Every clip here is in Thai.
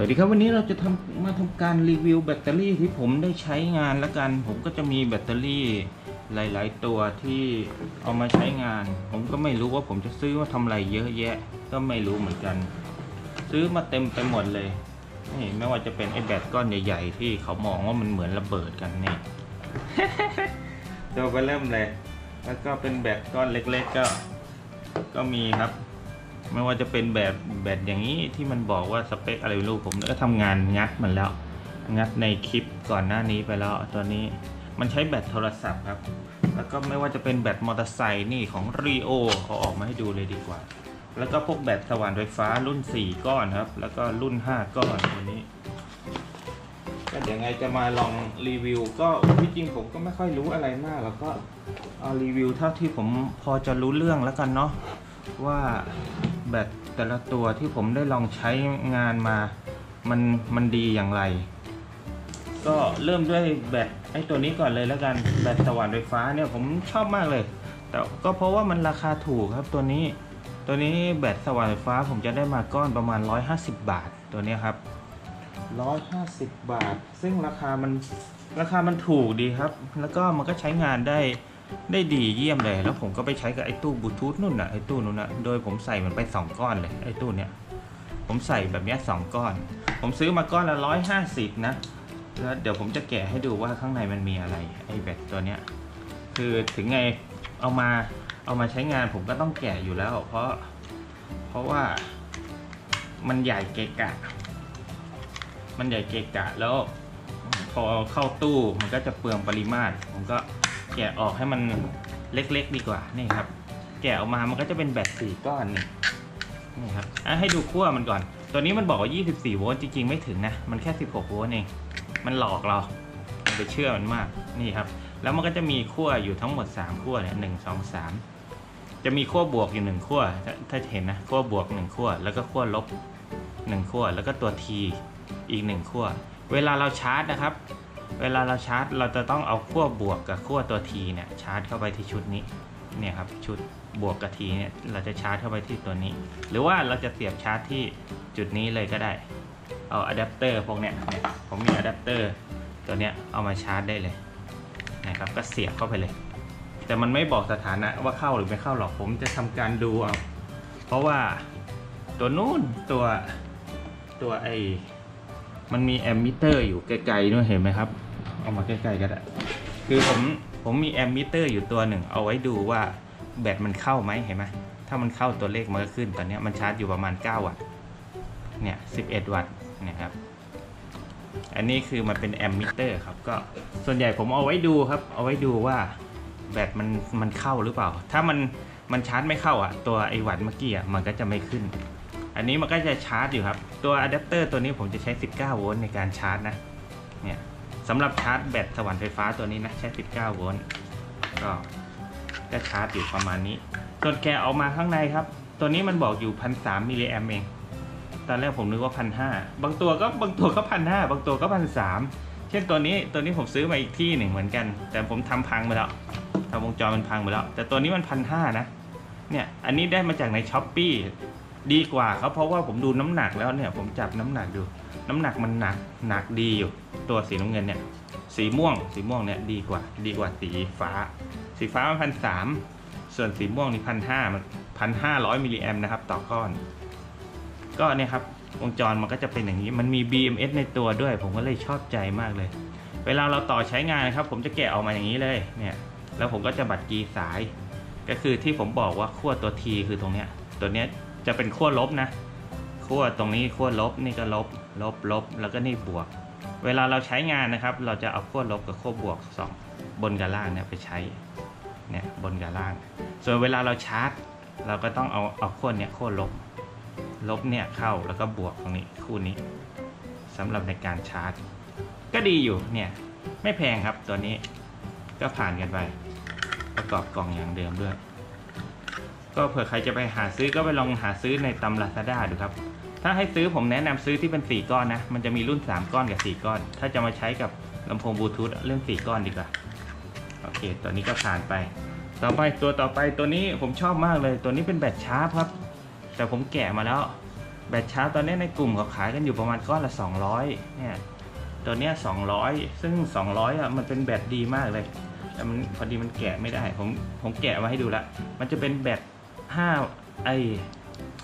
สวัสดีครับวันนี้เราจะทำมาทำการรีวิวแบตเตอรี่ที่ผมได้ใช้งานแล้วกัน ผมก็จะมีแบตเตอรี่หลาย ๆ ตัวที่เอามาใช้งาน ผมก็ไม่รู้ว่าผมจะซื้อมาทำอะไรเยอะแยะ ก็ไม่รู้เหมือนกัน ซื้อมาเต็มไปหมดเลยนี่ไม่ว่าจะเป็นไอ้แบตก้อนใหญ่ ๆ ที่เขามองว่ามันเหมือนระเบิดกันนี่ตัวก็เริ่มเลย แล้วก็เป็นแบตก้อนเล็ก ๆ ก็ ก็มีครับ ไม่ว่าจะเป็นแบบแบตอย่างนี้ที่มันบอกว่าสเปคอะไรไม่รู้ผมก็ทำงานงัดมันแล้ว งัดในคลิปก่อนหน้านี้ไปแล้วตัวนี้มันใช้แบตโทรศัพท์ครับ แล้วก็ไม่ว่าจะเป็นแบตมอเตอร์ไซค์นี่ของ Rio เอาออกมาให้ดูเลยดีกว่า แล้วก็พวกแบตสว่านไฟฟ้ารุ่น 4 ก้อนครับ แล้วก็รุ่น 5 ก้อนตัวนี้ก็เดี๋ยวไงจะมาลองรีวิว ก็ที่จริงผมก็ไม่ค่อยรู้อะไรมาก แล้วก็เอารีวิวเท่าที่ผมพอจะรู้เรื่องแล้วกันเนาะว่า แบตแต่ละตัวที่ผมได้ลองใช้งานมา มันมันดีอย่างไร ก็เริ่มด้วยแบตไอ้ตัวนี้ก่อนเลยแล้วกันแบตสว่านไฟฟ้าเนี่ยผมชอบมากเลย แต่ก็เพราะว่ามันราคาถูกครับตัวนี้ ตัวนี้แบตสว่านไฟฟ้าผมจะได้มาก้อนประมาณ 150 บาทตัวนี้ครับ 150 บาท ซึ่งราคามันราคามันถูกดีครับ แล้วก็มันก็ใช้งานได้ ได้ดีเยี่ยมเลย แล้วผมก็ไปใช้กับไอ้ตู้บลูทูธนู่นน่ะไอ้ตู้นู่นน่ะ โดยผมใส่มันไป 2 ก้อนเลยไอ้ตู้เนี้ยผมใส่แบบนี้สองก้อน ผมซื้อมาก้อนละ150นะ แล้วเดี๋ยวผมจะแกะให้ดูว่าข้างในมันมีอะไรไอ้แบตตัวเนี้ย คือถึงไงเอามาเอามาใช้งานผมก็ต้องแกะอยู่แล้ว เพราะเพราะว่ามันใหญ่เกะกะ มันใหญ่เกะกะแล้วพอเข้าตู้มันก็จะเปลืองปริมาตร ผมก็ แกะออกให้มันเล็กๆดีกว่านี่ครับ แกะออกมามันก็จะเป็นแบตสี่ก้อนนี่นี่ครับอะให้ดูขั้วมันก่อน ตัวนี้มันบอกว่า 24 โวลต์จริงๆ ไม่ถึงนะ มันแค่ 16 โวลต์เอง มันหลอกเราอย่าไปเชื่อมันมากนี่ครับ แล้วมันก็จะมีขั้วอยู่ทั้งหมด 3 ขั้วเนี่ยหนึ่งสองสามจะมีขั้วบวกอยู่หนึ่งขั้วถ้าถ้าเห็นนะขั้วบวกหนึ่งขั้วแล้วก็ขั้วลบหนึ่งขั้วแล้วก็ตัว T อีกหนึ่งขั้วเวลาเราชาร์จนะครับ เวลาเราชาร์จ เราจะต้องเอาขั้วบวกกับขั้วตัว T เนี่ยชาร์จเข้าไปที่ชุดนี้เนี่ยครับชุดบวกกับ T เนี่ยเราจะชาร์จเข้าไปที่ตัวนี้ หรือว่าเราจะเสียบชาร์จที่จุดนี้เลยก็ได้ เอาอะแดปเตอร์พวกเนี้ยเนี่ยผมมีอะแดปเตอร์ตัวเนี้ยเอามาชาร์จได้เลยนะครับก็เสียบเข้าไปเลย แต่มันไม่บอกสถานะว่าเข้าหรือไม่เข้าหรอกผมจะทำการดูเอาเพราะว่าตัวนู้นตัวตัวไอ มันมีแอมมิเตอร์อยู่ไกลๆด้วยเห็นไหมครับ เอามาใกล้ๆก็ได้คือผมผมมีแอมมิเตอร์อยู่ตัวหนึ่ง เอาไว้ดูว่าแบตมันเข้าไหมเห็นไหมถ้ามันเข้าตัวเลขมันก็ขึ้นตอนนี้มันชาร์จอยู่ประมาณ 9 วัตต์เนี่ย 11 วัตต์เนี่ยครับอันนี้คือมันเป็นแอมมิเตอร์ครับก็ส่วนใหญ่ผมเอาไว้ดูครับ เอาไว้ดูว่าแบตมันมันเข้าหรือเปล่า ถ้ามันมันชาร์จไม่เข้าอะตัวไอวัตต์เมื่อกี้อะมันก็จะไม่ขึ้น อันนี้มันก็จะชาร์จอยู่ครับ ตัวอะแดปเตอร์ตัวนี้ผมจะใช้ 19 โวลต์ในการชาร์จนะ เนี่ยสำหรับชาร์จแบตสว่านไฟฟ้าตัวนี้นะใช้ 19 โวลต์ ก็ก็ชาร์จอยู่ประมาณนี้ ส่วนแกะออกมาข้างในครับ ตัวนี้มันบอกอยู่1,300มิลลิแอมเอง ตอนแรกผมนึกว่าพันห้าบางตัวก็บางตัวก็พันห้าบางตัวก็พันสามเช่นตัวนี้ตัวนี้ผมซื้อมาอีกที่หนึ่งเหมือนกัน แต่ผมทำพังไปแล้วทำวงจรมันพังไปแล้ว แต่ตัวนี้มันพันห้านะ เนี่ย อันนี้ได้มาจากในช้อปปี ดีกว่าครับเพราะว่าผมดูน้ำหนักแล้วเนี่ยผมจับน้ำหนักดู น้ำหนักมันหนักหนักดีอยู่ ตัวสีน้ำเงินเนี่ย สีม่วง สีม่วงเนี่ยดีกว่า ดีกว่าสีฟ้า สีฟ้ามันพันสามส่วนสีม่วงนี่พันห้ามันพันห้าร้อยมิลลิแอมนะครับ ต่อก้อน ก็เนี่ยครับวงจรมันก็จะเป็นอย่างนี้มันมี BMS ในตัวด้วย ผมก็เลยชอบใจมากเลย เวลาเราต่อใช้งานนะครับ ผมจะแกะออกมาอย่างนี้เลยเนี่ย แล้วผมก็จะบัดกีสาย ก็คือที่ผมบอกว่าขั้วตัว T คือตรงเนี้ยตัวเนี้ย จะเป็นขั้วลบนะขั้วตรงนี้ขั้วลบนี่ก็ลบลบลบแล้วก็นี่บวก เวลาเราใช้งานนะครับ เราจะเอาขั้วลบกับขั้วบวกสองบนกับล่างเนี่ยไปใช้เนี่ยบนกับล่าง ส่วนเวลาเราชาร์จ เราก็ต้องเอาเอาขั้วเนี่ยขั้วลบ ลบเนี่ยเข้าแล้วก็บวกตรงนี้คู่นี้สำหรับในการชาร์จ ก็ดีอยู่เนี่ยไม่แพงครับตัวนี้ก็ผ่านกันไป ประกอบกล่องอย่างเดิมด้วย ก็เผื่อใครจะไปหาซื้อก็ไปลองหาซื้อในตำลาซาด้าดูครับ ถ้าให้ซื้อผมแนะนำซื้อที่เป็น 4 ก้อนนะ มันจะมีรุ่น 3 ก้อนกับ 4 ก้อน ถ้าจะมาใช้กับลำโพงบลูทูธเรื่อง4ก้อนดีกว่า โอเค ตัวนี้ก็ผ่านไป ต่อไปตัวต่อไปตัวนี้ผมชอบมากเลย ตัวนี้เป็นแบตชาร์ปครับ แต่ผมแกะมาแล้ว แบตชาร์จตอนนี้ในกลุ่มเขาขายกันอยู่ประมาณก้อนละ 200เนี่ย ตัวเนี้ย200 ซึ่ง 200อะมันเป็นแบตดีมากเลยแต่มันพอดีมันแกะไม่ได้ ผมผมแกะมาให้ดูละ มันจะเป็นแบต 5ไอ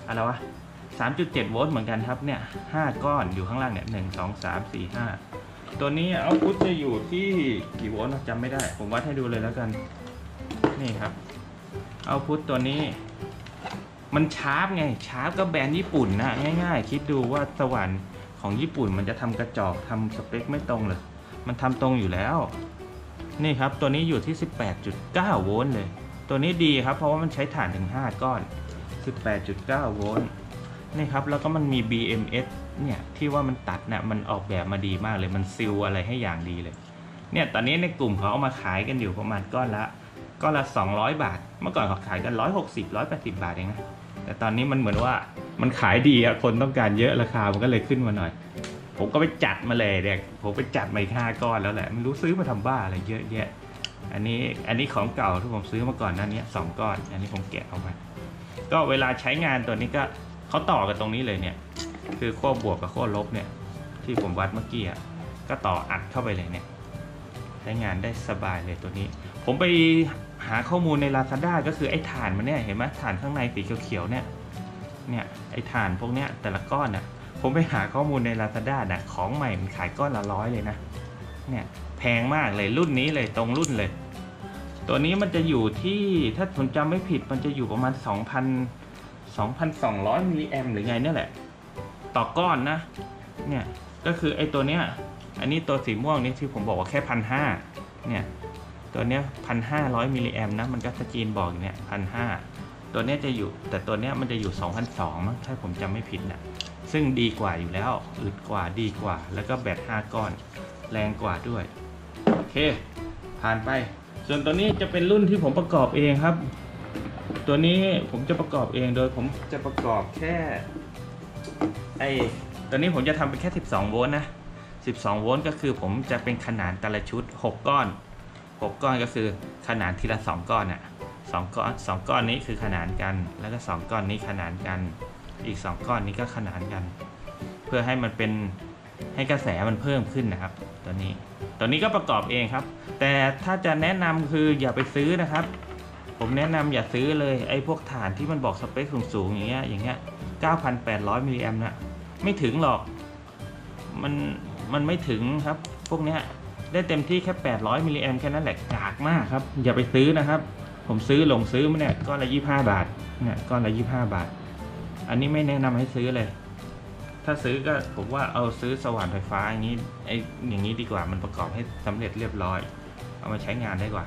อะไรวะ3.7 โวลต์เหมือนกันครับเนี่ย5ก้อนอยู่ข้างล่างเนี่ย1 2 3 4 5 ตัวนี้เอาพุทจะอยู่ที่กี่โวลต์จำไม่ได้ ผมวัดให้ดูเลยแล้วกัน นี่ครับเอาพุทตัวนี้ มันชาร์ปไง ชาร์ปก็แบรนด์ญี่ปุ่นนะ ง่ายๆ คิดดูว่าสวรรค์ของญี่ปุ่นมันจะทำกระจอกทำสเปคไม่ตรงเลย มันทำตรงอยู่แล้ว นี่ครับตัวนี้อยู่ที่ 18.9 โวลต์เลย ตัวนี้ดีครับ เพราะว่ามันใช้ถ่านถึง 5 ก้อน 18.9 โวลต์นี่ครับ แล้วก็มันมี BMS เนี่ย ที่ว่ามันตัดเนี่ยมันออกแบบมาดีมากเลยมันซิลอะไรให้อย่างดีเลย เนี่ยตอนนี้ในกลุ่มเขาเอามาขายกันอยู่ประมาณก้อนละก้อนละ 200 บาท เมื่อก่อนเขาขายกัน 160 180 บาทเองนะแต่ตอนนี้มันเหมือนว่ามันขายดีอะคนต้องการเยอะราคามันก็เลยขึ้นมาหน่อย ผมก็ไปจัดมาเลยเด็กผมไปจัดมาอีกห้าก้อนแล้วแหละไม่รู้ซื้อมาทำบ้าอะไรเยอะแยะ อันนี้อันนี้ของเก่าที่ผมซื้อมาก่อนหนั้นนี้สองก้อน อันนี้ผมแกะออกมา ก็เวลาใช้งานตัวนี้ก็เขาต่อกันตรงนี้เลยเนี่ย คือขั้วบวกกับขั้วลบเนี่ย ที่ผมวัดเมื่อกี้อะก็ต่ออัดเข้าไปเลยเนี่ย ใช้งานได้สบายเลยตัวนี้ ผมไปหาข้อมูลใน Lazada ก็คือไอ้ถ่านมันเนี่ยเห็นไหมถ่านข้างในสีเขียวๆเนี่ยเนี่ยไอ้ถ่านพวกเนี้ยแต่ละก้อนน่ะผมไปหาข้อมูลใน Lazada นะของใหม่มันขายก้อนละร้อยเลยนะเนี่ยแพงมากเลยรุ่นนี้เลยตรงรุ่นเลย ตัวนี้มันจะอยู่ที่ถ้าผมจำไม่ผิดมันจะอยู่ประมาณ 2,000 2,200มิลลิแอมหรือไงเนี่ยแหละ ต่อก้อนนะ เนี่ยก็คือไอ้ตัวเนี้ย อันนี้ตัวสีม่วงนี่ที่ผมบอกว่าแค่พันห้าเนี่ยตัวเนี้ยพันห้าร้อยมิลลิแอมนะมันก็สกรีนบอกอย่างเนี้ยพันห้าตัวเนี้ยจะอยู่แต่ตัวเนี้ยมันจะอยู่ 2,200มั้งถ้าผมจำไม่ผิดนะซึ่งดีกว่าอยู่แล้วอึดกว่าดีกว่า แล้วก็แบต5ก้อน แรงกว่าด้วย โอเค ผ่านไป ส่วนตัวนี้จะเป็นรุ่นที่ผมประกอบเองครับ ตัวนี้ผมจะประกอบเองโดยผมจะประกอบแค่ไอตัวนี้ผมจะทำเป็นแค่ 12 โวลต์นะ 12 โวลต์ก็คือผมจะเป็นขนาดแต่ละชุด 6 ก้อน 6 ก้อนก็คือขนาดทีละ 2 ก้อนอะสองก้อนสองก้อนนี้คือขนานกัน แล้วก็ 2 ก้อนนี้ขนานกัน อีก 2 ก้อนนี้ก็ขนานกัน เพื่อให้มันเป็นให้กระแสมันเพิ่มขึ้นนะครับ ตัวนี้ ตัวนี้ก็ประกอบเองครับ แต่ถ้าจะแนะนำคืออย่าไปซื้อนะครับ ผมแนะนำอย่าซื้อเลยไอ้พวกฐานที่มันบอกสเปคสูงๆอย่างเงี้ยอย่างเงี้ย9,800มิลลิแอมป์นะไม่ถึงหรอก มันมันไม่ถึงครับ พวกเนี้ยได้เต็มที่แค่ 800มิลลิแอมป์แค่นั้นแหละกากมากครับ อย่าไปซื้อนะครับ ผมซื้อลงซื้อมาเนี่ยก้อนละ25 บาทเนี่ยก้อนละ25 บาท อันนี้ไม่แนะนำให้ซื้อเลย ถ้าซื้อก็ผมว่าเอาซื้อสว่านไฟฟ้าอย่างนี้ไออย่างนี้ดีกว่ามันประกอบให้สำเร็จเรียบร้อย เอามาใช้งานได้กว่า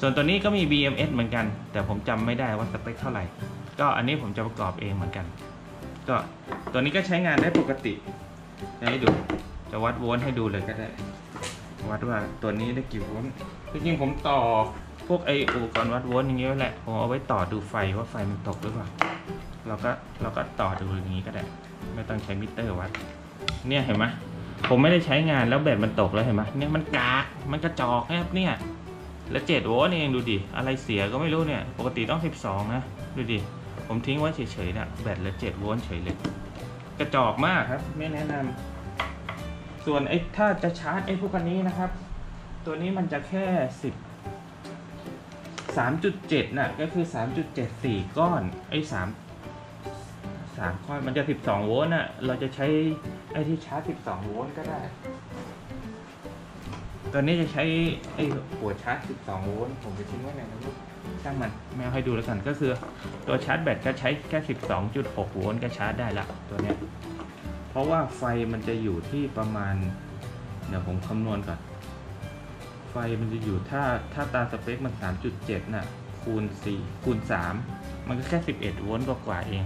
ส่วนตัวนี้ก็มี BMS เหมือนกัน แต่ผมจำไม่ได้ว่าสเปคเท่าไหร่ ก็อันนี้ผมจะประกอบเองเหมือนกัน ก็ตัวนี้ก็ใช้งานได้ปกติให้ดูจะวัดโวลต์ให้ดูเลยก็ได้ วัดว่าตัวนี้ได้กี่โวลต์จริงๆผมต่อพวกไออุปกรณ์วัดโวลต์อย่างนี้ไว้แหละผมเอาไว้ต่อดูไฟว่าไฟมันตกหรือเปล่าเราก็เราก็ต่อดูอย่างนี้ก็ได้ ไม่ต้องใช้มิเตอร์วัด เนี่ยเห็นไหมผมไม่ได้ใช้งานแล้วแบตมันตกแล้วเห็นไหมเนี่ยมันกากมันกระจอกนะครับเนี่ยเหลือเจ็ดโวลต์เองดูดิอะไรเสียก็ไม่รู้เนี่ย ปกติต้อง 12 นะ ดูดิผมทิ้งไว้เฉยๆนะแบตเหลือ7โวลต์เฉยเลย กระจอกมากครับ ไม่แนะนำส่วนไอ้ถ้าจะชาร์จไอ้พวกอันนี้นะครับ ตัวนี้มันจะแค่ 10 3.7 น่ะ ก็คือ 3.74 ก้อน ไอ้3 3ก้อมันจะ12โวลต์น่ะ เราจะใช้ไอ้ที่ชาร์จ12โวลต์ก็ได้ตัวนี้จะใช้ไอ้หัวชาร์จ12โวลต์ผมจะทิ้งไว้ในนั้นช่างมันไม่เอาให้ดูแล้วกันก็คือ ตัวชาร์จแบตก็ใช้แค่12.6โวลต์ก็ชาร์จได้ละตัวเนี้ยเพราะว่าไฟมันจะอยู่ที่ประมาณ เดี๋ยวผมคำนวณก่อน ไฟมันจะอยู่ถ้าถ้าตามสเปคมัน 3.7 น่ะ คูณ 4 คูณ 3 มันก็แค่ 11 โวลต์กว่าๆเอง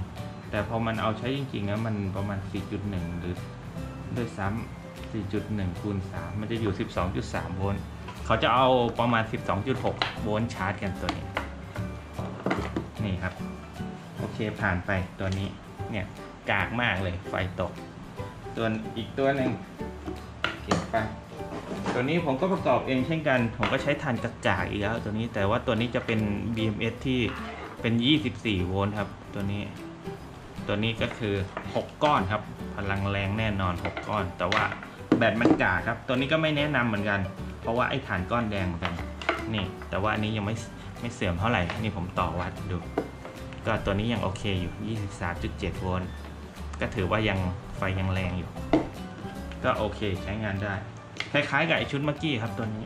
แต่พอมันเอาใช้จริงๆนะมันประมาณ 4.1 หรือด้วยซ้ำ4.1คูณ3มันจะอยู่ 12.3 โวลต์เขาจะเอาประมาณ 12.6 โวลต์ชาร์จกันตัวนี้ นี่ครับ โอเคผ่านไปตัวนี้ เนี่ย กากมากเลยไฟตกส่วอีกตัวหนึ่งเก็บไปตัวนี้ผมก็ประกอบเองเช่นกัน ผมก็ใช้ถ่านกระจายอีกแล้วตัวนี้แต่ว่าตัวนี้จะเป็น BMS ที่เป็น 24 โวลต์ครับ ตัวนี้ ตัวนี้ก็คือ 6 ก้อนครับ พลังแรงแน่นอน 6 ก้อน แต่ว่าแบตมันกาครับ ตัวนี้ก็ไม่แนะนำเหมือนกัน เพราะว่าไอ้ฐานก้อนแดงเหมือนกัน นี่ แต่ว่าอันนี้ยังไม่ไม่เสื่อมเท่าไหร่ นี่ผมต่อวัดดู ก็ตัวนี้ยังโอเคอยู่ 23.7 โวลต์ ก็ถือว่ายังไฟยังแรงอยู่ ก็โอเคใช้งานได้ คล้ายๆกับไอชุดเมื่อกี้ครับตัวนี้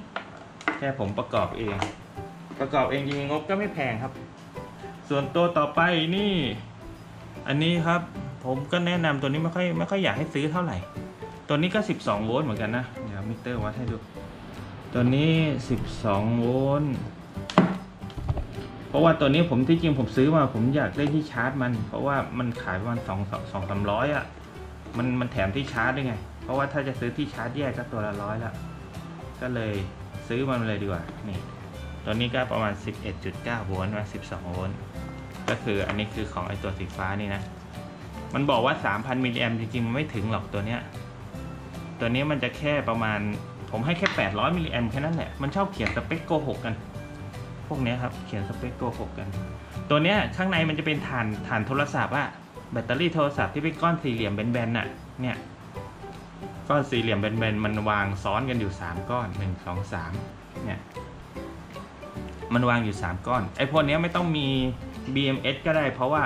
แค่ผมประกอบเอง ประกอบเองจริงๆงบก็ไม่แพงครับ ส่วนตัวต่อไปนี่ อันนี้ครับผมก็แนะนำตัวนี้ไม่ค่อยไม่ค่อยอยากให้ซื้อเท่าไหร่ ตัวนี้ก็ 12 โวลต์เหมือนกันนะ เดี๋ยวมิเตอร์วัดให้ดู ตัวนี้ 12 โวลต์เพราะว่าตัวนี้ผมที่จริงผมซื้อมาผมอยากได้ที่ชาร์จมัน เพราะว่ามันขายประมาณสองสองสองสามร้อยอะมันมันแถมที่ชาร์จด้วยไง เพราะว่าถ้าจะซื้อที่ชาร์จแยกก็ตัวละร้อยละก็เลยซื้อมันเลยดีกว่านี่ตัวนี้ก็ประมาณ 11.9 โวลต์มา12 โวลต์ ก็คืออันนี้คือของไอตัวสีฟ้านี่นะ มันบอกว่า 3,000มิลลิแอมป์จริงๆ มันไม่ถึงหรอกตัวเนี้ย ตัวนี้มันจะแค่ประมาณ ผมให้แค่ 800มิลลิแอมป์แค่นั้นแหละ มันชอบเขียนสเปคโกหกกัน พวกนี้ครับ เขียนสเปคโกหกกัน ตัวเนี้ยข้างในมันจะเป็นถ่านถ่านโทรศัพท์อะแบตเตอรี่โทรศัพท์ที่เป็นก้อนสี่เหลี่ยมแบนๆน่ะ เนี่ย ก้อนสี่เหลี่ยมแบนๆ มันวางซ้อนกันอยู่ 3 ก้อน 1 2 3 เนี่ย มันวางอยู่ 3 ก้อน ไอ้พวกนี้ไม่ต้องมี BMS ก็ได้เพราะว่า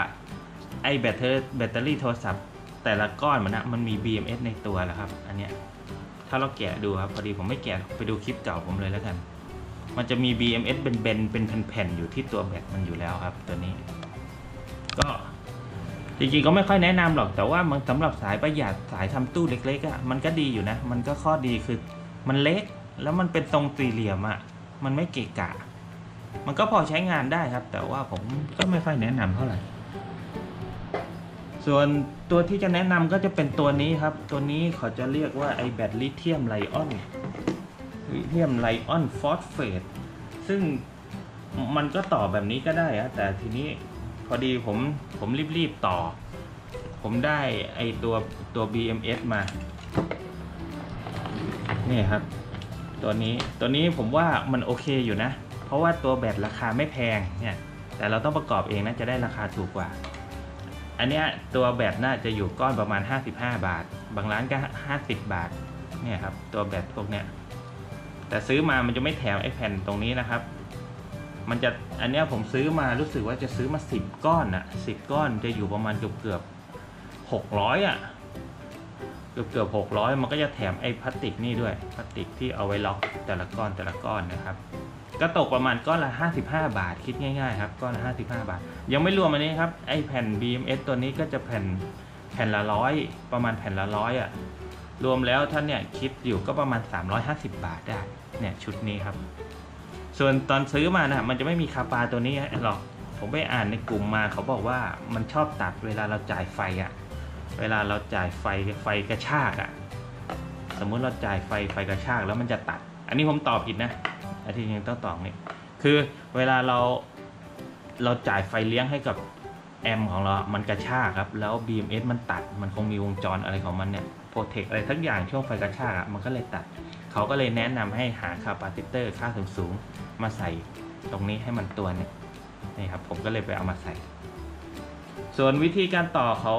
ไอ้แบตเตอร์แบตเตอรี่โทรศัพท์ แต่ละก้อนมันนะมันมี BMS ในตัวแล้วครับ อันเนี้ยถ้าเราแกะดูครับ พอดีผมไม่แกะไปดูคลิปเก่าผมเลยแล้วกัน มันจะมี BMS เป็นเบนเป็นแผ่นๆอยู่ที่ตัวแบตมันอยู่แล้วครับ ตัวนี้ ก็จริงๆก็ไม่ค่อยแนะนำหรอกแต่ว่ามันสำหรับสายประหยัดสายทำตู้เล็กๆอะ่ะมันก็ดีอยู่นะ มันก็ข้อดีคือ มันเล็กแล้วมันเป็นทรงสี่เหลี่ยมอะ่ะมันไม่เกะกะ มันก็พอใช้งานได้ครับ แต่ว่าผมก็ไม่ค่อยแนะนำเท่าไหร่ ส่วนตัวที่จะแนะนำก็จะเป็นตัวนี้ครับ ตัวนี้เขาจะเรียกว่าไอแบตลิเธียมไลออนลิเธียมไลออนฟอสเฟตซึ่งมันก็ต่อแบบนี้ก็ได้อะแต่ทีนี้พอดีผมผมรีบๆต่อ ผมได้ไอตัวตัว BMS มานี่ครับ ตัวนี้ตัวนี้ผมว่ามันโอเคอยู่นะ เพราะว่าตัวแบตราคาไม่แพงเนี่ยแต่เราต้องประกอบเองนะจะได้ราคาถูกกว่า อันเนี้ยตัวแบตน่าจะอยู่ก้อนประมาณ 55 บาท บางร้านก็ 50 บาทเนี่ยครับตัวแบตพวกเนี้ยแต่ซื้อมามันจะไม่แถมไอ้แผ่นตรงนี้นะครับ มันจะอันเนี้ยผมซื้อมารู้สึกว่าจะซื้อมา 10 ก้อนอะสิบก้อนจะอยู่ประมาณเกือบเกือบหกร้อยอะเกือบเกือบหกร้อยมันก็จะแถมไอ้พลาสติกนี่ด้วยพลาสติกที่เอาไว้ล็อกแต่ละก้อนแต่ละก้อนนะครับ ก็ตกประมาณก้อนละ 55 บาทคิดง่ายๆครับก้อนละ 55 บาท ยังไม่รวมอันนี้ครับไอ้แผ่น BMS ตัวนี้ก็จะแผ่นแผ่นละร้อยประมาณแผ่นละร้อยอะรวมแล้วท่านเนี่ยคิดอยู่ก็ประมาณ 350 บาทได้เนี่ยชุดนี้ครับ ส่วนตอนซื้อมานะมันจะไม่มีคาปาตัวนี้หรอกผมไปอ่านในกลุ่มมาเขาบอกว่ามันชอบตัดเวลาเราจ่ายไฟอะเวลาเราจ่ายไฟไฟกระชากอะสมมุติเราจ่ายไฟไฟกระชากแล้วมันจะตัด อันนี้ผมตอบผิดนะ อันที่ยังต้องตอบนี่คือเวลาเราเราจ่ายไฟเลี้ยงให้กับแอมป์ของเรา มันกระชากครับ แล้ว BMS มันตัด มันคงมีวงจรอะไรของมันเนี่ย protect อะไรสักอย่างช่วงไฟกระชากมันก็เลยตัด เขาก็เลยแนะนำให้หา capacitor ค่าสูงๆมาใส่ตรงนี้ให้มันตัวเนี่ยนี่ครับ ผมก็เลยไปเอามาใส่ ส่วนวิธีการต่อเขา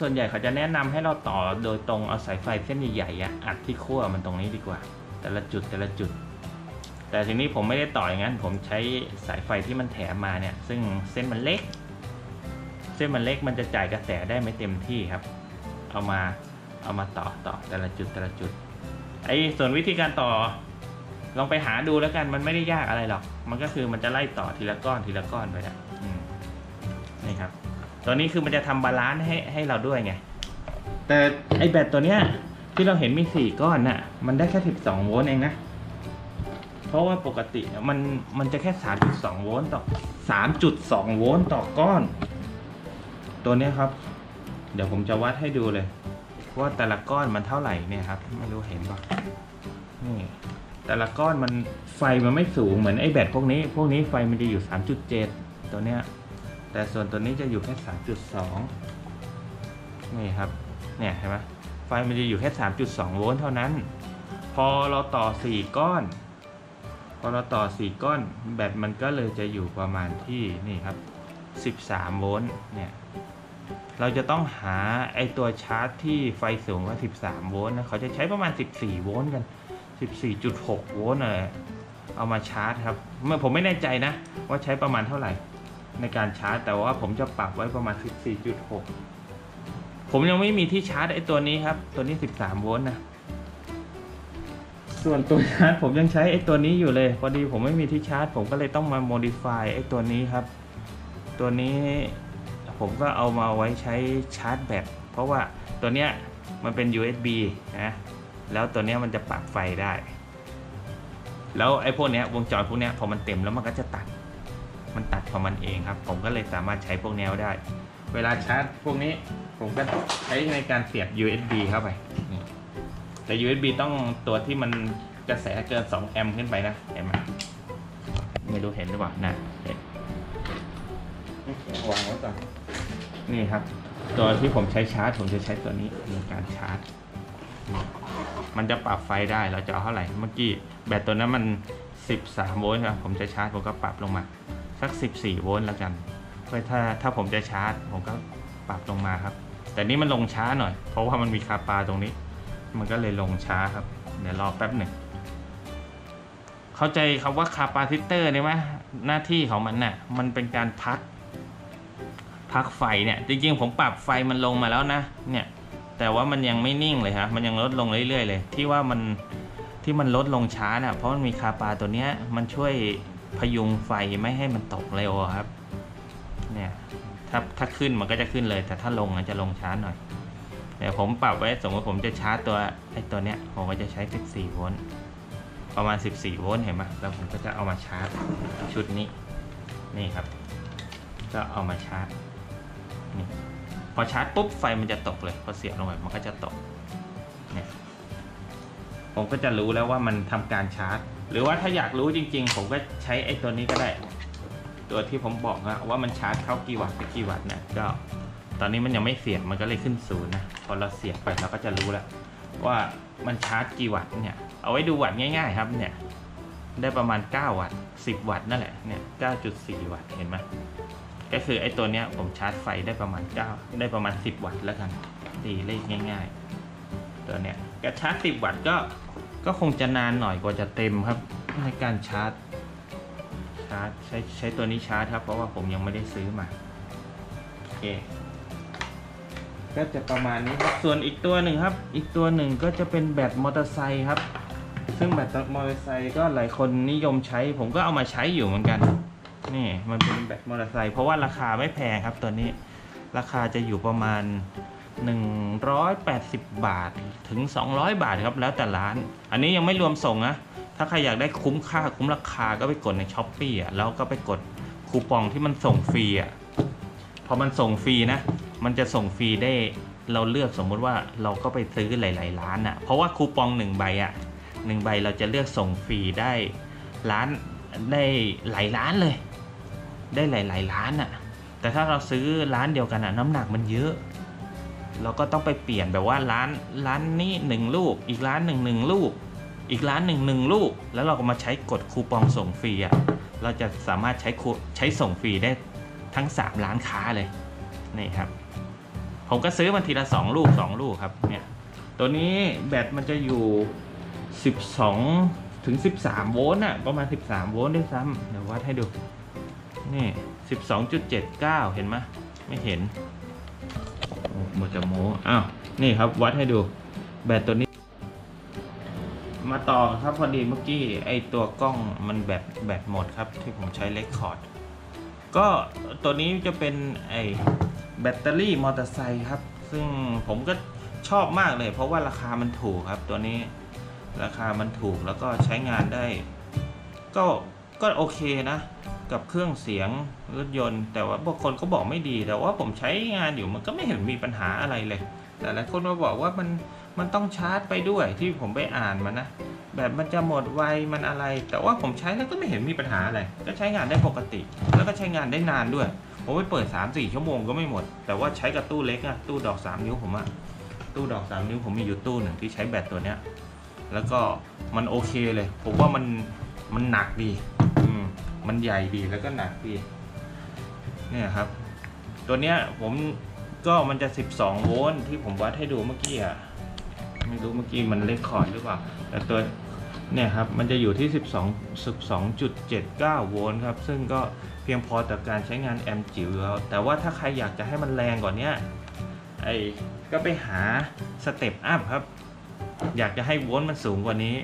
ส่วนใหญ่เขาจะแนะนำให้เราต่อโดยตรงเอาสายไฟเส้นใหญ่ๆอัดที่ขั้วมันตรงนี้ดีกว่า แต่ละจุดแต่ละจุด แต่ทีนี้ผมไม่ได้ต่ออย่างนั้น ผมใช้สายไฟที่มันแถมมาเนี่ย ซึ่งเส้นมันเล็ก เส้นมันเล็กมันจะจ่ายกระแสได้ไม่เต็มที่ครับ เอามาเอามาต่อต่อแต่ละจุดแต่ละจุด ไอ้ส่วนวิธีการต่อ ลองไปหาดูแล้วกันมันไม่ได้ยากอะไรหรอก มันก็คือมันจะไล่ต่อทีละก้อนทีละก้อนไปนะนี่ครับ ตัวนี้คือมันจะทำ balance ให้ให้เราด้วยไง แต่ไอ้แบตตัวเนี้ยที่เราเห็นมีสี่ก้อนน่ะ มันได้แค่สิบสองโวลต์เองนะ เพราะว่าปกติมันมันจะแค่สามจุดสองโวลต์ต่อสามจุดสองโวลต์ต่อก้อน ตัวนี้ครับ เดี๋ยวผมจะวัดให้ดูเลย ว่าแต่ละก้อนมันเท่าไหร่เนี่ยครับ ไม่รู้เห็นปะนี่แต่ละก้อนมันไฟมันไม่สูงเหมือนไอ้แบตพวกนี้ พวกนี้ไฟมันจะอยู่ 3.7 ตัวเนี้ย แต่ส่วนตัวนี้จะอยู่แค่ 3.2 นี่ครับ เนี่ยเห็นไหมไฟมันจะอยู่แค่ 3.2 โวลต์เท่านั้น พอเราต่อ 4 ก้อน อเราต่อ 4 ก้อนแบตมันก็เลยจะอยู่ประมาณที่นี่ครับ 13 โวลต์เนี่ยเราจะต้องหาไอตัวชาร์จที่ไฟสูงกว่า 13 โวลต์นะเขาจะใช้ประมาณ 14 โวลต์กัน 14.6 โวลต์อะไรเอามาชาร์จครับเมื่อผมไม่แน่ใจนะ ว่าใช้ประมาณเท่าไหร่ในการชาร์จ แต่ว่าผมจะปรับไว้ประมาณ 14.6 ผมยังไม่มีที่ชาร์จไอตัวนี้ครับ ตัวนี้ 13 โวลต์นะ ส่วนตัวชาร์จผมยังใช้ไอ้ตัวนี้อยู่เลย พอดีผมไม่มีที่ชาร์จ ผมก็เลยต้องมา modify ไอ้ตัวนี้ครับ ตัวนี้ผมก็เอามาไว้ใช้ชาร์จแบตเพราะว่าตัวเนี้ยมันเป็น USB นะแล้วตัวเนี้ยมันจะปรับไฟได้ แล้วไอ้พวกเนี้ยวงจรพวกเนี้ยพอมันเต็มแล้วมันก็จะตัด มันตัดของมันเองครับ ผมก็เลยสามารถใช้พวกแนวได้ เวลาชาร์จพวกนี้ผมก็ใช้ในการเสียบ USB เข้าไปนี่ แต่ USB ต้องตัวที่มันกระแสเกิน 2 แอมป์ขึ้นไปนะ เห็นไหมไม่รู้เห็นหรือเปล่านะเห็นวางไว้ก่อนนี่ครับ ตัวที่ผมใช้ชาร์จ ผมจะใช้ตัวนี้ในการชาร์จ มันจะปรับไฟได้เราจะเอาเท่าไหร่เมื่อกี้แบตตัวนั้นมัน 13 โวลต์ครับผมจะชาร์จผมก็ปรับลงมา สัก 14 โวลต์แล้วกันเพื่อถ้าถ้าผมจะชาร์จ ผมก็ปรับลงมาครับ แต่นี่มันลงช้าหน่อย เพราะว่ามันมีคาปาตรงนี้ มันก็เลยลงช้าครับ เดี๋ยวรอแป๊บหนึ่ง เข้าใจคำว่าคาปาซิเตอร์เนี่ยไหมหน้าที่ของมันน่ะ มันเป็นการพัก พักไฟเนี่ย จริงๆ ผมปรับไฟมันลงมาแล้วนะ เนี่ย แต่ว่ามันยังไม่นิ่งเลยครับ มันยังลดลงเรื่อยๆเลย ที่ว่ามันที่มันลดลงช้าน่ะ เพราะมันมีคาปาตัวเนี้ย มันช่วยพยุงไฟไม่ให้มันตกเร็วอะครับ เนี่ย ถ้าถ้าขึ้นมันก็จะขึ้นเลย แต่ถ้าลงมันจะลงช้าหน่อย ดี๋ยวผมปรับไว้สมมติผมจะชาร์จตัวไอ้ตัวเนี้ยผมก็จะใช้ 14 โวลต์ประมาณ 14 โวลต์เห็นไหมแล้วผมก็จะเอามาชาร์จชุดนี้นี่ครับ ก็เอามาชาร์จนี่พอชาร์จปุ๊บไฟมันจะตกเลยพอเสียบลงไปมันก็จะตกเนี่ยผมก็จะรู้แล้วว่ามันทำการชาร์จ หรือว่าถ้าอยากรู้จริง ๆ ผมก็ใช้ไอ้ตัวนี้ก็ได้ ตัวที่ผมบอกนะว่ามันชาร์จเข้ากี่วัตต์ไปกี่วัตต์เนี่ยก็ ตอนนี้มันยังไม่เสียบมันก็เลยขึ้นศูนย์นะ พอเราเสียบไปเราก็จะรู้แล้วว่ามันชาร์จกี่วัตต์เนี่ย เอาไว้ดูวัตต์ง่าย ๆ ครับเนี่ย ได้ประมาณ 9 วัตต์ 10 วัตต์นั่นแหละ เนี่ย 9.4 วัตต์ เห็นไหมก็คือไอ้ตัวเนี้ยผมชาร์จไฟได้ประมาณ 9 ได้ประมาณ 10 วัตต์แล้วกัน ตีเลขง่าย ๆ ตัวเนี้ยก็ชาร์จ 10 วัตต์ก็ ก็คงจะนานหน่อยกว่าจะเต็มครับ ในการชาร์จ ชาร์จใช้ใช้ตัวนี้ชาร์จครับ เพราะว่าผมยังไม่ได้ซื้อมา โอเค ก็จะประมาณนี้ครับ ส่วนอีกตัวหนึ่งครับ อีกตัวหนึ่งก็จะเป็นแบตมอเตอร์ไซค์ครับ ซึ่งแบตมอเตอร์ไซค์ก็หลายคนนิยมใช้ ผมก็เอามาใช้อยู่เหมือนกัน นี่มันเป็นแบตมอเตอร์ไซค์เพราะว่าราคาไม่แพงครับตัวนี้ ราคาจะอยู่ประมาณ 180 บาทถึง 200 บาทครับแล้วแต่ร้าน อันนี้ยังไม่รวมส่งนะ ถ้าใครอยากได้คุ้มค่าคุ้มราคาก็ไปกดในช้อปปี้อะแล้วก็ไปกดคูปองที่มันส่งฟรีอะพอมันส่งฟรีนะ มันจะส่งฟรีได้เราเลือกสมมุติว่าเราก็ไปซื้อหลาย ๆ ร้านอะเพราะว่าคูปองหนึ่งใบอะหนึ่งใบเราจะเลือกส่งฟรีได้ร้านได้หลายร้านเลย ได้หลาย ๆ ร้านอะแต่ถ้าเราซื้อร้านเดียวกันอะน้ำหนักมันเยอะ เราก็ต้องไปเปลี่ยนแบบว่าร้านร้านนี้หนึ่งลูกอีกร้านหนึ่งหนึ่งลูกอีกร้านหนึ่งหนึ่งลูก แล้วเราก็มาใช้กดคูปองส่งฟรีอะเราจะสามารถใช้คูใช้ส่งฟรีได้ทั้ง 3 ร้านค้าเลยนี่ครับ ผมก็ซื้อมาทีละ2ลูก2ลูกครับเนี่ยตัวนี้แบตมันจะอยู่ 12 ถึง 13 โวลต์อะประมาณ 13 โวลต์ด้วยซ้ำเดี๋ยววัดให้ดู นี่ 12.79 เห็นไหมไม่เห็นโอ้โมจะโมอ้าว นี่ครับวัดให้ดู แบตตัวนี้ มาต่อครับพอดีเมื่อกี้ ไอตัวกล้องมันแบตแบตหมดครับ ที่ผมใช้เลคคอร์ด ก็ตัวนี้จะเป็นไอ แบตเตอรี่มอเตอร์ไซค์ครับ ซึ่งผมก็ชอบมากเลย เพราะว่าราคามันถูกครับ ตัวนี้ราคามันถูกแล้วก็ใช้งานได้ ก็ก็โอเคนะ กับเครื่องเสียงรถยนต์ แต่ว่าบางคนก็บอกไม่ดี แต่ว่าผมใช้งานอยู่มันก็ไม่เห็นมีปัญหาอะไรเลย แต่หลายคนมาบอกว่ามันมันต้องชาร์จไปด้วยที่ผมไปอ่านมานะแบบมันจะหมดไวมันอะไร แต่ว่าผมใช้แล้วก็ไม่เห็นมีปัญหาอะไร ก็ใช้งานได้ปกติ แล้วก็ใช้งานได้นานด้วย ผมไปเปิด3 4ชั่วโมงก็ไม่หมด แต่ว่าใช้กับตู้เล็กอะตู้ดอก 3 นิ้วผมอะตู้ดอก 3 นิ้วผมมีอยู่ตู้หนึ่งที่ใช้แบตตัวเนี้ย แล้วก็มันโอเคเลย ผมว่ามันมันหนักดี อืมมันใหญ่ดีแล้วก็หนักดี เนี่ยครับ ตัวเนี้ยผมก็มันจะ 12 โวลต์ที่ผมวัดให้ดูเมื่อกี้อะไม่รู้เมื่อกี้มันเลขคอร์ดหรือเปล่า แต่ตัว เนี่ยครับมันจะอยู่ที่ 12 12.79 โวลต์ครับ ซึ่งก็เพียงพอต่อการใช้งานแอมป์จิ๋วแล้วแต่ว่าถ้าใครอยากจะให้มันแรงกว่านี้ไอ้ก็ไปหา step up ครับ อยากจะให้โวลต์มันสูงกว่านี้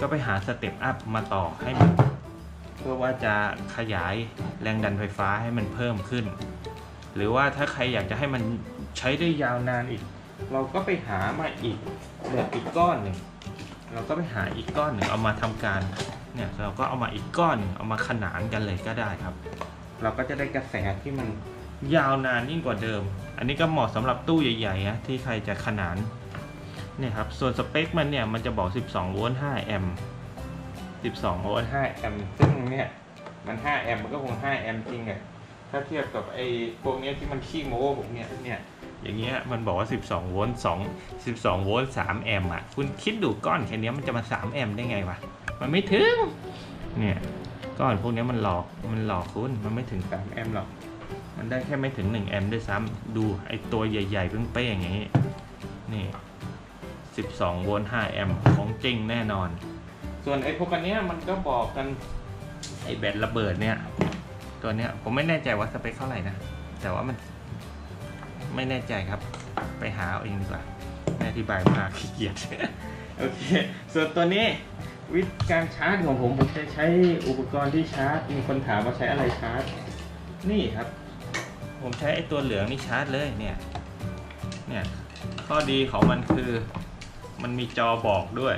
ก็ไปหา step up มาต่อให้มันเพื่อว่าจะขยายแรงดันไฟฟ้าให้มันเพิ่มขึ้น หรือว่าถ้าใครอยากจะให้มันใช้ได้ยาวนานอีก เราก็ไปหามาอีกแบบอีกก้อนหนึ่ง เราก็ไปหาอีกก้อนหนึ่งเอามาทำการเนี่ยเราก็เอามาอีกก้อนหนึ่งเอามาขนานกันเลยก็ได้ครับ เราก็จะได้กระแสที่มันยาวนานยิ่งกว่าเดิม อันนี้ก็เหมาะสำหรับตู้ใหญ่ๆนะที่ใครจะขนานเนี่ยครับส่วนสเปคมันเนี่ยมันจะบอก 12 โวลต์ 5 แอมป์ 12 โวลต์ 5 แอมป์ซึ่งเนี่ยมัน 5 แอมป์มันก็คง 5 แอมป์จริงอะถ้าเทียบกับไอ้พวกนี้ที่มันขี้โม้ผมเนี่ยเนี่ย อย่างเงี้ยมันบอกว่า 12 โวลต์2 12 โวลต์3แอมป์อะ คุณคิดดูก้อนแค่นี้มันจะมา 3 แอมป์ได้ไงวะ มันไม่ถึง เนี่ยก้อนพวกนี้มันหลอก มันหลอกคุณ มันไม่ถึง 3 แอมป์หรอก มันได้แค่ไม่ถึง 1 แอมป์ด้วยซ้ำ ดูไอ้ตัวใหญ่ๆเป้งๆอย่างนี้ นี่ 12 โวลต์ 5 แอมป์ของจริงแน่นอน ส่วนไอ้พวกอันเนี้ยมันก็บอกกันไอ้แบตระเบิดเนี่ย ตัวเนี้ยผมไม่แน่ใจว่าสเปคเท่าไหร่นะ แต่ว่ามัน ไม่แน่ใจครับ ไปหาเอาเองดีกว่าไม่อธิบายมากขี้เกียจโอเค ส่วนตัวนี้วิธีการชาร์จของผมผมจะใช้อุปกรณ์ที่ชาร์จ มีคนถามว่าใช้อะไรชาร์จ นี่ครับ ผมใช้ไอตัวเหลืองนี่ชาร์จเลยเนี่ยเนี่ยข้อดีของมันคือมันมีจอบอกด้วย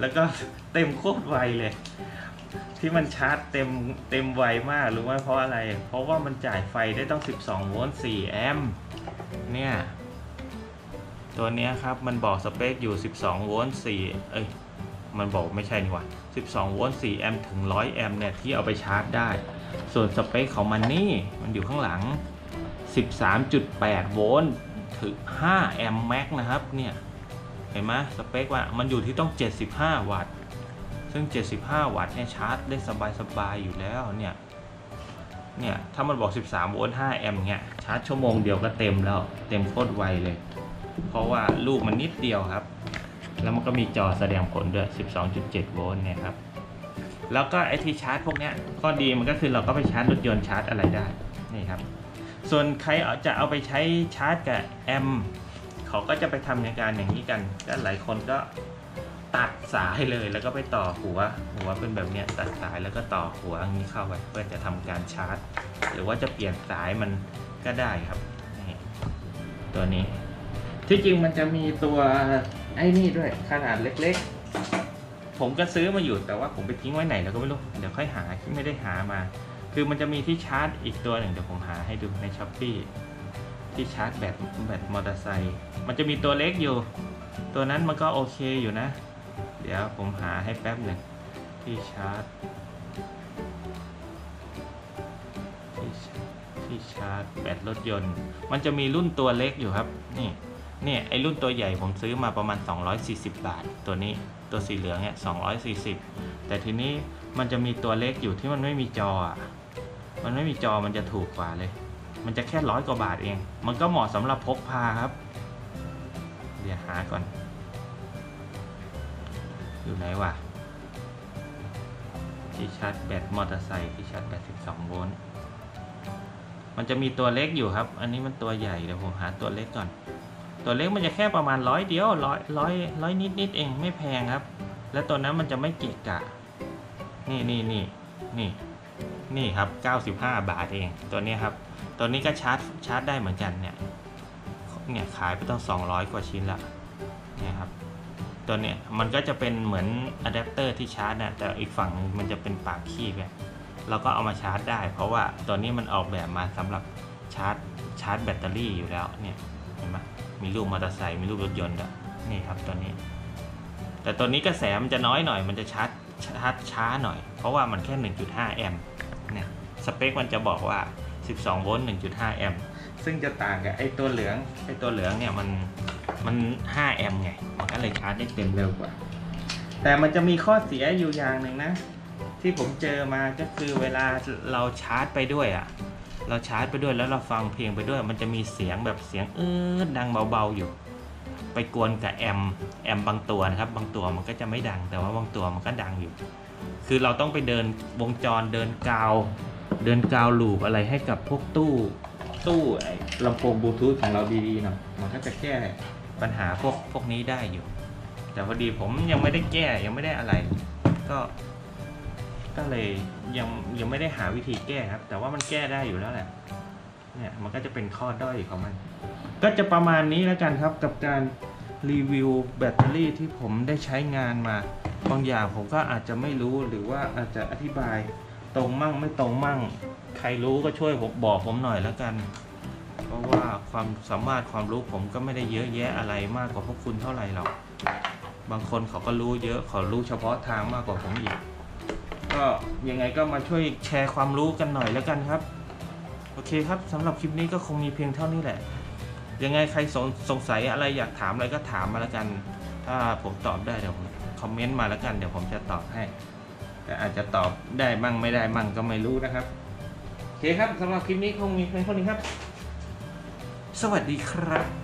แล้วก็เต็มโคตรไวเลย ที่มันชาร์จเต็มเต็มไวมากรู้ไหมเพราะอะไร เพราะว่ามันจ่ายไฟได้ตั้ง 12 โวลต์ 4 แอมป์ เนี่ย ตัวเนี้ยครับมันบอกสเปคอยู่ 12 โวลต์4เอ้ย มันบอกไม่ใช่นี่หว่า12 โวลต์4แอมป์ถึง 100 แอมป์เนี่ย ที่เอาไปชาร์จได้ ส่วนสเปคของมันนี่ มันอยู่ข้างหลัง 13.8 โวลต์ถึง 5 แอมป์ max นะครับ เนี่ย เห็นไหมสเปคว่ามันอยู่ที่ตั้ง 75 วัตต์ ซึ่ง 75 วัตต์เนี่ยชาร์จได้สบายๆอยู่แล้วเนี่ย เนี่ยถ้ามันบอก 13 โวลต์5แอมป์เนี่ยชาร์จชั่วโมงเดียวก็เต็มแล้ว เต็มโคตรไวเลย เพราะว่าลูกมันนิดเดียวครับ แล้วมันก็มีจอแสดงผลด้วย 12.7 โวลต์เนี่ยครับแล้วก็ไอที่ชาร์จพวกเนี้ยข้อดีมันก็คือเราก็ไปชาร์จรถยนต์ชาร์จอะไรได้นี่ครับ ส่วนใครจะเอาไปใช้ชาร์จกับแอมป์เขาก็จะไปทำในการอย่างนี้กันก็หลายคนก็ ตัดสายเลยแล้วก็ไปต่อหัว หัวเป็นแบบเนี้ยตัดสายแล้วก็ต่อหัวอย่างนี้เข้าไปเพื่อจะทำการชาร์จ หรือว่าจะเปลี่ยนสายมันก็ได้ครับนี่ตัวนี้ ที่จริงมันจะมีตัวไอ้นี่ด้วยขนาดเล็กๆ ผมก็ซื้อมาอยู่แต่ว่าผมไปทิ้งไว้ไหนแล้วก็ไม่รู้เดี๋ยวค่อยหาที่ไม่ได้หามา คือมันจะมีที่ชาร์จอีกตัวหนึ่งเดี๋ยวผมหาให้ดูใน Shopee ที่ชาร์จแบตแบตมอเตอร์ไซค์มันจะมีตัวเล็กอยู่ ตัวนั้นมันก็โอเคอยู่นะ เดี๋ยวผมหาให้แป๊บหนึ่งที่ชาร์จที่ชาร์จที่ชาร์จแบตรถยนต์ มันจะมีรุ่นตัวเล็กอยู่ครับ นี่เนี่ยไอรุ่นตัวใหญ่ผมซื้อมาประมาณ 240 บาท ตัวนี้ตัวสีเหลืองเนี่ย240 แต่ทีนี้มันจะมีตัวเล็กอยู่ที่มันไม่มีจออะมันไม่มีจอมันจะถูกกว่าเลย มันจะแค่ร้อยกว่าบาทเอง มันก็เหมาะสำหรับพกพาครับ เดี๋ยวหาก่อน อยู่ไหนวะที่ชาร์จแบตมอเตอร์ไซค์ที่ชาร์จแบต12โวลต์มันจะมีตัวเล็กอยู่ครับ อันนี้มันตัวใหญ่เดี๋ยวผมหาตัวเล็กก่อน ตัวเล็กมันจะแค่ประมาณร้อยเดียวร้อยร้อยร้อยนิดนิดเองไม่แพงครับ แล้วตัวนั้นมันจะไม่เกะกะ นี่นี่นี่นี่นี่ครับ 95 บาทเอง ตัวนี้ครับ ตัวนี้ก็ชาร์จชาร์จได้เหมือนกันเนี่ย เนี่ยขายไปต้อง 200 กว่าชิ้นละ เนี่ยครับ ตัวเนี้ยมันก็จะเป็นเหมือนอะแดปเตอร์ที่ชาร์จนะแต่อีกฝั่งนึงมันจะเป็นปากคีบเนี่ยเราก็เอามาชาร์จได้ เพราะว่าตัวนี้มันออกแบบมาสำหรับชาร์จชาร์จแบตเตอรี่อยู่แล้วเนี่ยเห็นไหมมีรูปมอเตอร์ไซค์มีรูปรถยนต์ด้วยนี่ครับตัวนี้ แต่ตัวนี้กระแสมันจะน้อยหน่อย มันจะชาร์จชาร์จช้าหน่อย เพราะว่ามันแค่ 1.5 แอมป์เนี่ยสเปคมันจะบอกว่า 12 โวลต์ 1.5 แอมป์ซึ่งจะต่างกับไอ้ตัวเหลืองไอ้ตัวเหลืองเนี่ยมันมัน 5 แอมป์ไง ก็เลยชาร์จได้เต็มเร็วกว่า แต่มันจะมีข้อเสียอยู่อย่างหนึ่งนะ ที่ผมเจอมาก็คือเวลาเราชาร์จไปด้วยอะ่ะ เราชาร์จไปด้วยแล้วเราฟังเพลงไปด้วย มันจะมีเสียงแบบเสียงเออดังเบาๆอยู่ ไปกวนกับแอมแอมบางตัวนะครับ บางตัวมันก็จะไม่ดัง แต่ว่าบางตัวมันก็ดังอยู่ คือเราต้องไปเดินวงจรเดินกาว เดินกาวลูปอะไรให้กับพวกตู้ตู้ลำโพงบลูทูธของเราดีๆหน่อยมันก็จะแก้ ปัญหาพวกพวกนี้ได้อยู่ แต่พอดีผมยังไม่ได้แก้ยังไม่ได้อะไร ก็ก็เลยยังยังไม่ได้หาวิธีแก้ครับ แต่ว่ามันแก้ได้อยู่แล้วแหละเนี่ยมันก็จะเป็นข้อด้อยของมัน ก็จะประมาณนี้แล้วกันครับกับการรีวิวแบตเตอรี่ที่ผมได้ใช้งานมาบางอย่างผมก็อาจจะไม่รู้หรือว่าอาจจะอธิบายตรงมั่งไม่ตรงมั่ง ใครรู้ก็ช่วยผมบอกผมหน่อยแล้วกัน ราะว่าความสามารถความรู้ผมก็ไม่ได้เยอะแยะอะไรมากกว่าพวกคุณเท่าไหร่หรอก บางคนเขาก็รู้เยอะเขารู้เฉพาะทางมากกว่าผมอีก ก็ยังไงก็มาช่วยแชร์ความรู้กันหน่อยแล้วกันครับ โอเคครับสำหรับคลิปนี้ก็คงมีเพียงเท่านี้แหละ ยังไงใครสงสงสัยอะไรอยากถามอะไรก็ถามมาแล้วกัน ถ้าผมตอบได้เดี๋ยวผมคอมเมนต์มาแล้วกันเดี๋ยวผมจะตอบให้ แต่อาจจะตอบได้มั่งไม่ได้มั่งก็ไม่รู้นะครับโอเคครับสำหรับคลิปนี้คงมีเพียงเท่านี้ครับ สวัสดีครับ